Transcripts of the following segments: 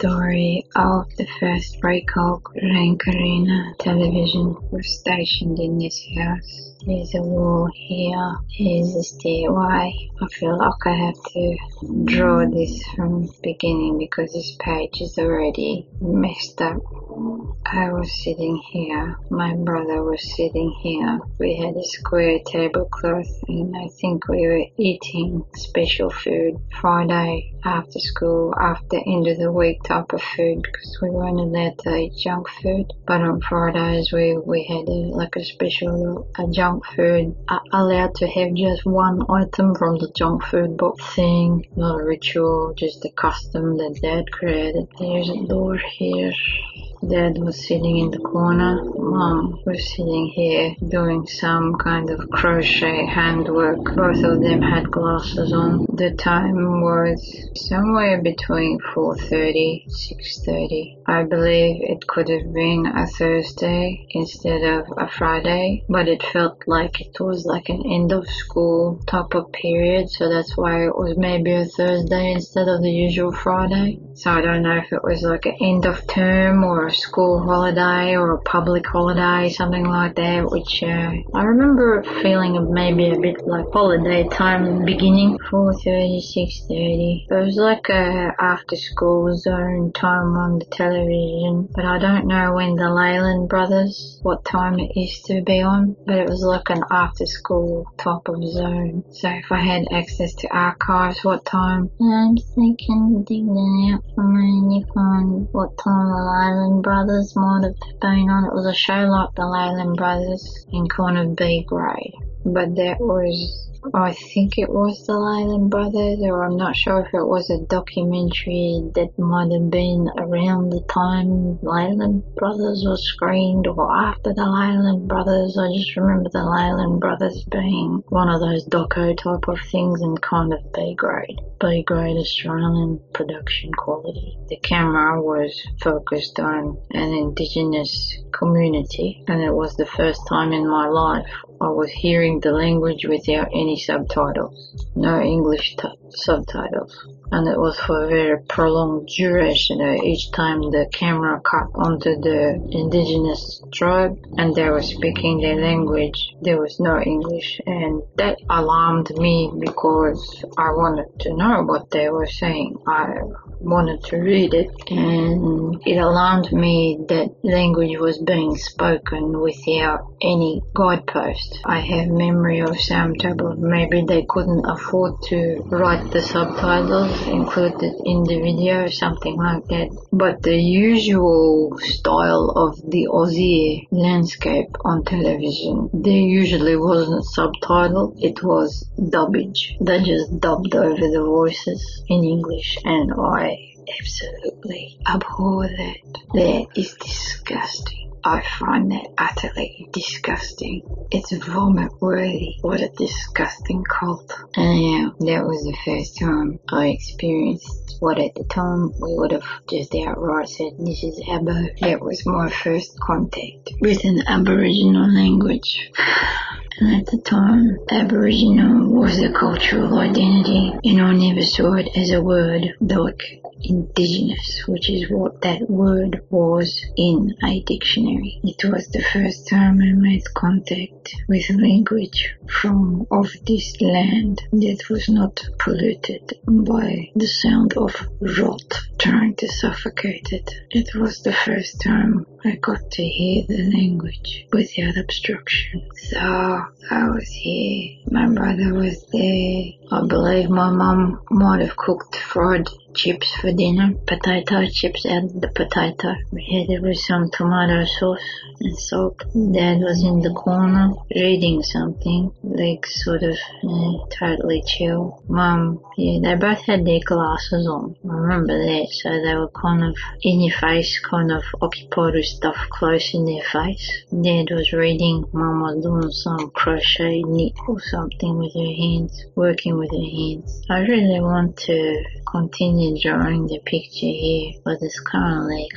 story of the first Breakout Rankarina television was stationed in this house. There's a wall here, here's a stairway. I feel like I have to draw this from beginning because this page is already messed up. I was sitting here, my brother was sitting here. We had a square tablecloth and I think we were eating special food Friday after school, after end of the week type of food because we weren't allowed to eat junk food. But on Fridays we, we had a, like a special a junk food, uh, allowed to have just one item from the junk food box thing, not a ritual, just a custom that dad created. There's a door here. Dad was sitting in the corner. Mom was sitting here doing some kind of crochet handwork. Both of them had glasses on. The time was somewhere between 4.30 6.30. I believe it could have been a Thursday instead of a Friday, but it felt like it was like an end of school type of period, so that's why it was maybe a Thursday instead of the usual Friday. So I don't know if it was like an end of term or school holiday or a public holiday, something like that, which uh, I remember feeling maybe a bit like holiday time beginning, 4.30, 6.30. It was like a after school zone time on the television, but I don't know when the Leyland Brothers, what time it used to be on, but it was like an after school type of zone. So if I had access to archives, what time? I'm thinking, digging out for me, find what time the Leyland Brothers might have been on. It was a show like the Leyland Brothers in kind of B grade. But that was oh, I think it was the Leyland Brothers, or I'm not sure if it was a documentary that might have been around the time Leyland Brothers was screened or after the Leyland Brothers. I just remember the Leyland Brothers being one of those doco type of things and kind of B grade, B grade Australian production quality. The camera was focused on an indigenous community, and it was the first time in my life I was hearing the language without any subtitles, no English t- subtitles. And it was for a very prolonged duration. Uh, each time the camera cut onto the indigenous tribe and they were speaking their language, there was no English. And that alarmed me because I wanted to know what they were saying. I wanted to read it and it alarmed me that language was being spoken without any guidepost. I have memory of some trouble. maybe they couldn't afford to write the subtitles included in the video, something like that. But the usual style of the Aussie landscape on television, there usually wasn't subtitle, it was dubbage. They just dubbed over the voices in English and I absolutely abhor that. That is disgusting. I find that utterly disgusting. It's vomit worthy. What a disgusting cult. And yeah, that was the first time I experienced what at the time we would have just outright said, this is Abbo. That was my first contact with an Aboriginal language. And at the time, Aboriginal was a cultural identity, and I never saw it as a word like indigenous, which is what that word was in a dictionary. It was the first time I made contact with language from of this land that was not polluted by the sound of rot trying to suffocate it. It was the first time I got to hear the language without obstruction. So I was here, my brother was there. I believe my mum might have cooked fried chips for dinner, potato chips and the potato. We had it with some tomato sauce and salt. Dad was in the corner reading something, like sort of uh, totally chill. Mum, yeah, they both had their glasses on. I remember that, so they were kind of in your face, kind of occupied with stuff close in their face. Dad was reading, Mum was doing some crochet knit or something with her hands, working with her hands. I really want to continue drawing the picture here, but it's currently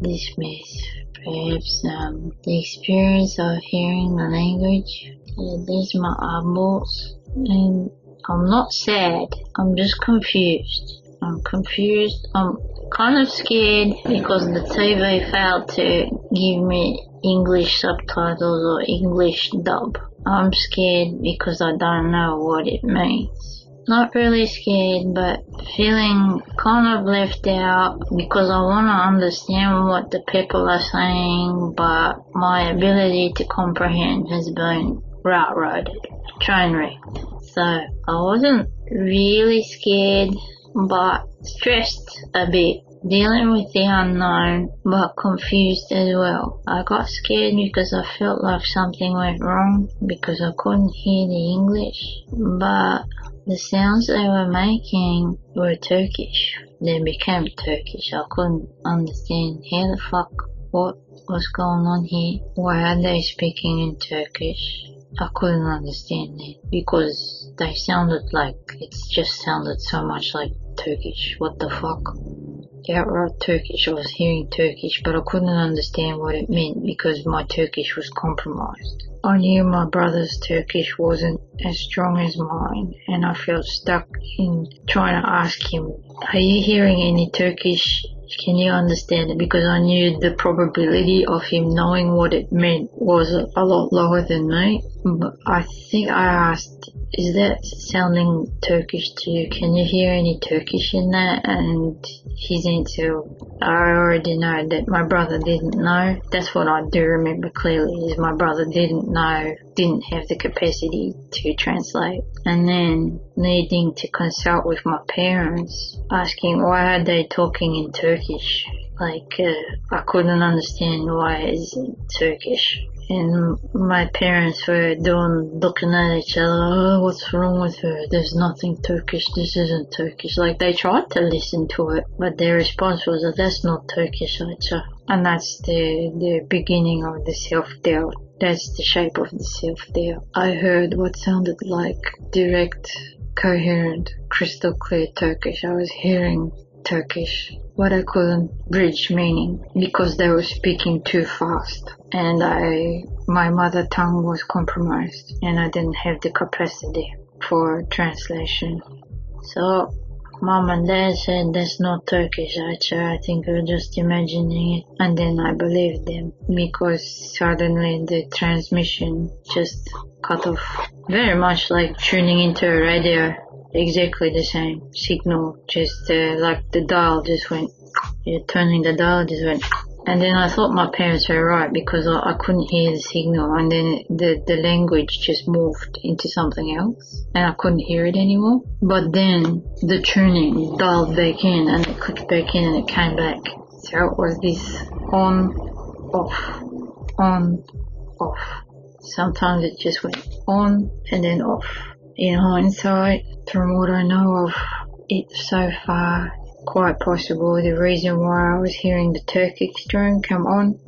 this mess. Perhaps um, the experience of hearing the language leaves my eyeballs, and I'm not sad, I'm just confused. I'm confused. I'm kind of scared because the TV failed to give me English subtitles or English dub. I'm scared because I don't know what it means. Not really scared, but feeling kind of left out because I want to understand what the people are saying, but my ability to comprehend has been railroaded, train wrecked. So I wasn't really scared, but stressed a bit dealing with the unknown but confused as well. I got scared because I felt like something went wrong because I couldn't hear the English, but the sounds they were making were Turkish. They became Turkish. I couldn't understand how the fuck what was going on here. Why are they speaking in Turkish? I couldn't understand it because they sounded like it just sounded so much like Turkish. What the fuck? Outright Turkish. I was hearing Turkish, but I couldn't understand what it meant because my Turkish was compromised. I knew my brother's Turkish wasn't as strong as mine, and I felt stuck in trying to ask him, Are you hearing any Turkish? Can you understand it? Because I knew the probability of him knowing what it meant was a lot lower than me. But I think I asked, Is that sounding Turkish to you? Can you hear any Turkish in that? And his answer, I already know that my brother didn't know. That's what I do remember clearly is my brother didn't know, didn't have the capacity to translate. And then needing to consult with my parents, asking why are they talking in Turkish? Like, uh, I couldn't understand why is it Turkish and my parents were doing looking at each other. Oh, what's wrong with her? There's nothing Turkish. This isn't Turkish. Like they tried to listen to it, but their response was, oh, "That's not Turkish, Acha." And that's the the beginning of the self doubt. That's the shape of the self doubt. I heard what sounded like direct, coherent, crystal clear Turkish. I was hearing Turkish, but I couldn't bridge meaning because they were speaking too fast and I my mother tongue was compromised and I didn't have the capacity for translation. So mom and dad said that's not Turkish actually I think we're just imagining it. And then I believed them because suddenly the transmission just cut off. Very much like tuning into a radio exactly the same signal just uh, like the dial just went you're turning the dial just went and then I thought my parents were right because I, I couldn't hear the signal and then the, the language just morphed into something else and I couldn't hear it anymore. But then the tuning dialed back in and it clicked back in and it came back. So it was this on, off, on, off. Sometimes it just went on and then off. In hindsight, from what I know of it so far, quite possible the reason why I was hearing the Turkish drone come on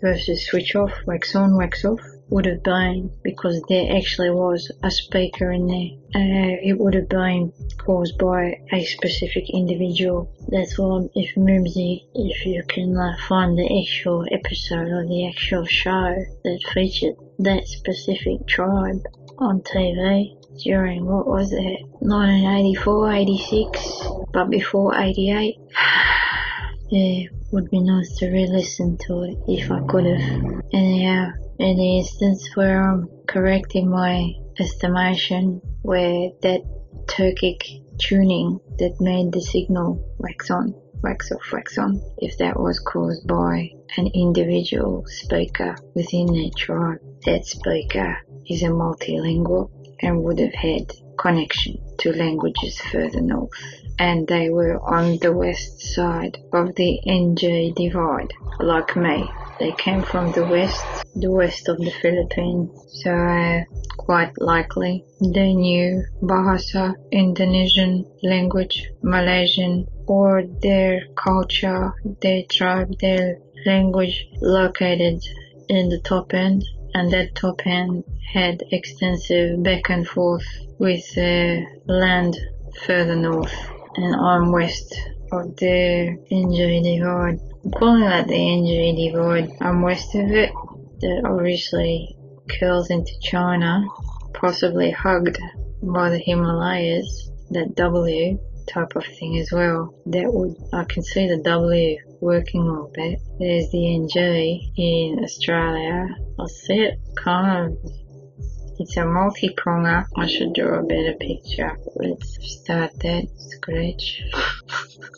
versus switch off, wax on, wax off, would have been because there actually was a speaker in there. Uh, it would have been caused by a specific individual. That's why if Mumsy, if you can uh, find the actual episode or the actual show that featured that specific tribe on TV, during what was it, 1984, 86, but before 88. yeah, would be nice to re-listen to it if I could have. Anyhow, in the instance where I'm correcting my estimation, where that Turkic tuning that made the signal wax on, wax off, wax on, if that was caused by an individual speaker within that tribe, that speaker is a multilingual and would have had connection to languages further north. And they were on the west side of the NJ divide, like me. They came from the west, the west of the Philippines. So uh, quite likely they knew Bahasa, Indonesian language, Malaysian, or their culture, their tribe, their language located in the top end and that top end had extensive back and forth with uh, land further north and arm west of the NJ Divide. I'm calling that the NJ Divide. I'm west of it, that obviously curls into China, possibly hugged by the Himalayas, that W, type of thing as well. That would, I can see the W working on that. There's the NG in Australia. I see it kind of it's a multi-pronger. I should draw a better picture. Let's start that scratch.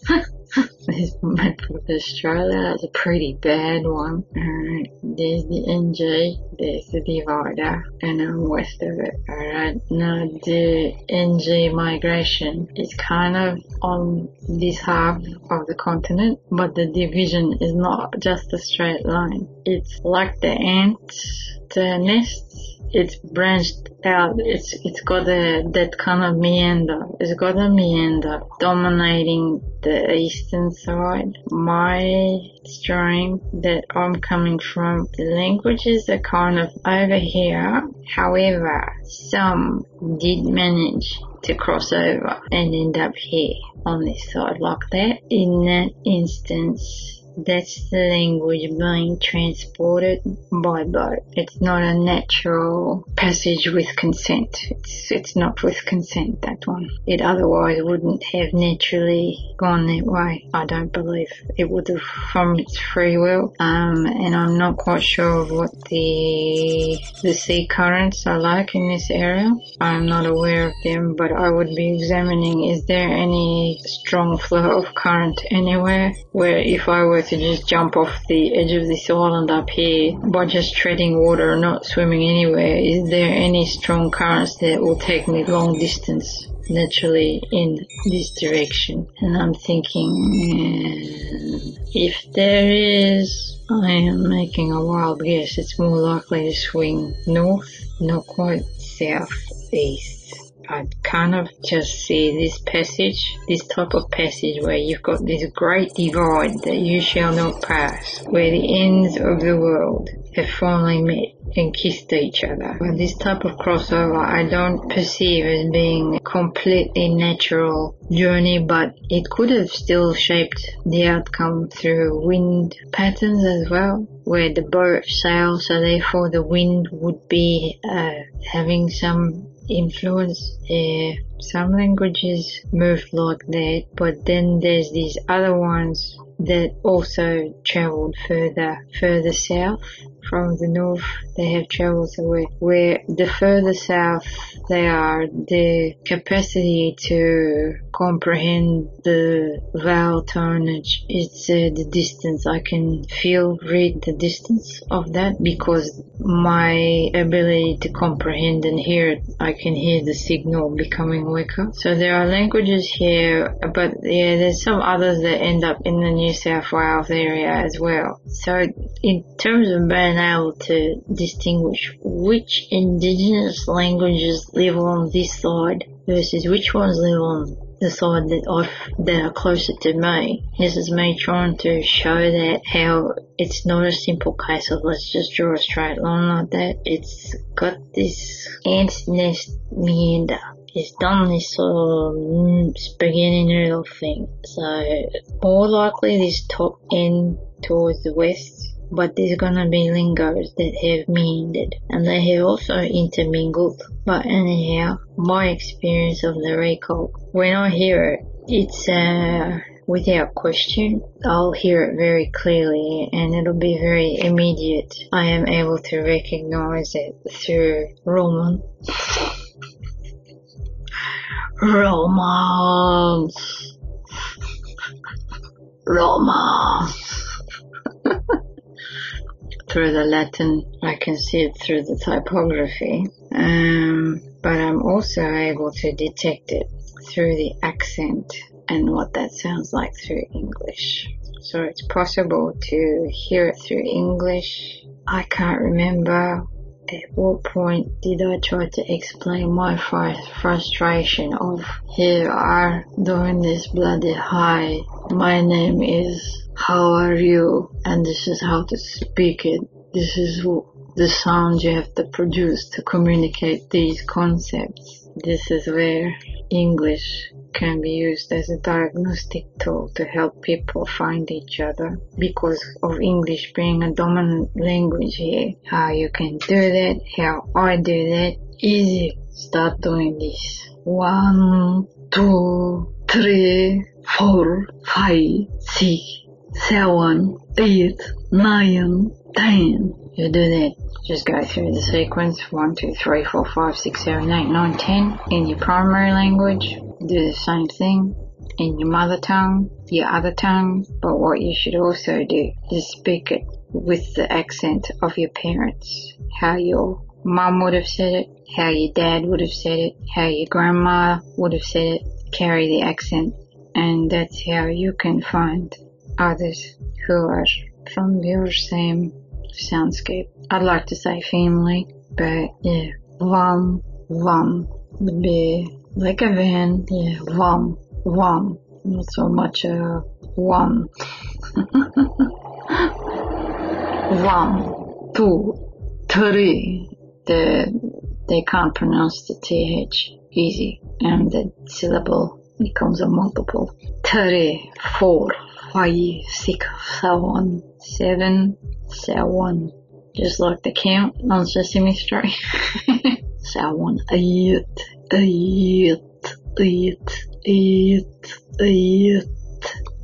This map of Australia, that's a pretty bad one. Alright, there's the NG, there's the divider, and I'm west of it. Alright, now the NG migration is kind of on this half of the continent, but the division is not just a straight line. It's like the ants, the nests it's branched out. It's it's got a that kind of meander. It's got a meander dominating the eastern side. My stream that I'm coming from, the languages are kind of over here. However, some did manage to cross over and end up here on this side like that. In that instance, that's the language being transported by boat. It's not a natural passage with consent. It's, it's not with consent, that one. It otherwise wouldn't have naturally gone that way. I don't believe it would have from its free will. Um, and I'm not quite sure of what the, the sea currents are like in this area. I'm not aware of them, but I would be examining is there any strong flow of current anywhere where if I were to just jump off the edge of this island up here by just treading water, not swimming anywhere, is there any strong currents that will take me long distance naturally in this direction? And I'm thinking, uh, if there is, I am making a wild guess, it's more likely to swing north, not quite south east. I kind of just see this passage, this type of passage where you've got this great divide that you shall not pass, where the ends of the world have finally met and kissed each other. This type of crossover I don't perceive as being a completely natural journey, but it could have still shaped the outcome through wind patterns as well, where the boat sails, so therefore the wind would be uh, having some influence. Uh, some languages move like that, but then there's these other ones that also traveled further, further south from the north. They have traveled away. Where the further south they are, the capacity to comprehend the vowel tonage, it's uh, the distance. I can feel, read the distance of that because my ability to comprehend and hear it, I can hear the signal becoming weaker. So there are languages here, but yeah, there's some others that end up in the New South Wales area as well. So in terms of being able to distinguish which indigenous languages live on this side versus which ones live on the side that I that are closer to me. This is me trying to show that how it's not a simple case of let's just draw a straight line like that. It's got this ant nest meander. It's done this sort of spaghetti noodle thing. So more likely this top end towards the west but there's gonna be lingos that have meandered and they have also intermingled. But anyhow, my experience of the recall, when I hear it, it's uh, without question. I'll hear it very clearly and it'll be very immediate. I am able to recognize it through Roman. Romance. Romance. through the Latin, I can see it through the typography, um, but I'm also able to detect it through the accent and what that sounds like through English. So it's possible to hear it through English. I can't remember at what point did I try to explain my frustration of here are doing this bloody high. My name is how are you? And this is how to speak it. This is the sound you have to produce to communicate these concepts. This is where English can be used as a diagnostic tool to help people find each other because of English being a dominant language here. How you can do that, how I do that, easy. Start doing this. One, two, three, four, five, six, seven, eight, nine, ten. You do that. Just go through the sequence one, two, three, four, five, six, seven, eight, nine, ten in your primary language. Do the same thing in your mother tongue, your other tongue, but what you should also do is speak it with the accent of your parents. How your mum would have said it, how your dad would have said it, how your grandma would have said it. Carry the accent, and that's how you can find others who are from your same soundscape. I'd like to say family, but yeah, vam, vam would be like a van, yeah, vam, vam, not so much a one. one, two, three. The they can't pronounce the th easy, and the syllable becomes a multiple. Three, four, five, six, seven, seven, seven. Just like the count on Sesame Street. seven, eight, eight, eight, eight, eight,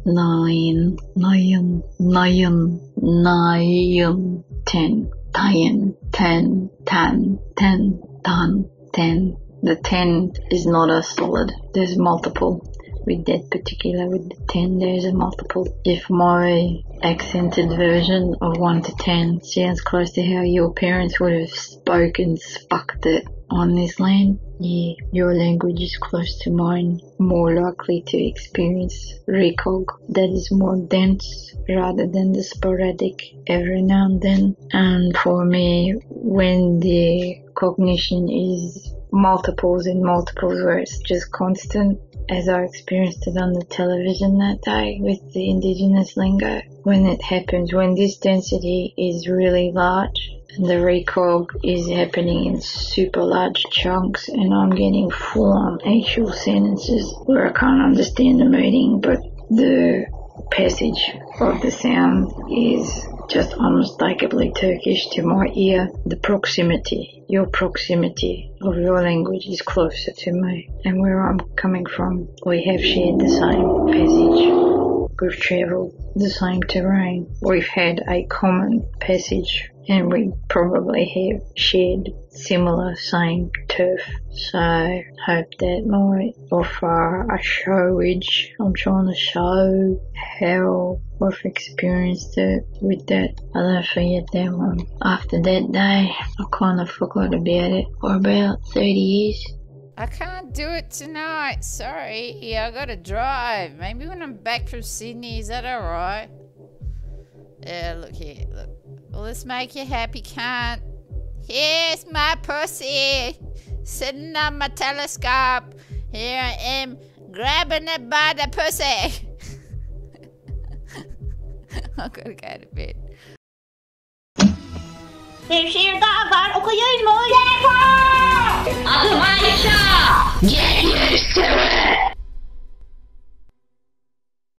nine, nine, nine, nine, ten, ten, ten, ten, ten, ten, ten. The ten is not a solid. There's multiple. With that particular, with the ten, there's a multiple. If my accented version of one to ten sounds close to how your parents would have spoken, spucked it on this land, yeah, your language is close to mine, more likely to experience recog that is more dense rather than the sporadic every now and then. And for me, when the cognition is multiples and multiples where it's just constant, as I experienced it on the television that day with the indigenous lingo, when it happens, when this density is really large, and the recog is happening in super large chunks and I'm getting full on actual sentences where I can't understand the meaning but the passage of the sound is just unmistakably Turkish to my ear. The proximity, your proximity of your language is closer to me and where I'm coming from we have shared the same passage. We've travelled the same terrain. We've had a common passage and we probably have shared similar same turf. So hope that might offer a show which I'm trying to show how I've experienced it with that. I don't forget that one. After that day, I kind of forgot about it for about 30 years. I can't do it tonight. Sorry. Yeah, I gotta drive. Maybe when I'm back from Sydney, is that alright? Yeah, look here. Look. Will this make you happy, cunt? Here's my pussy. Sitting on my telescope. Here I am grabbing it by the pussy. I gotta go to bed. Devşehir'de var! Одумайся! Я есть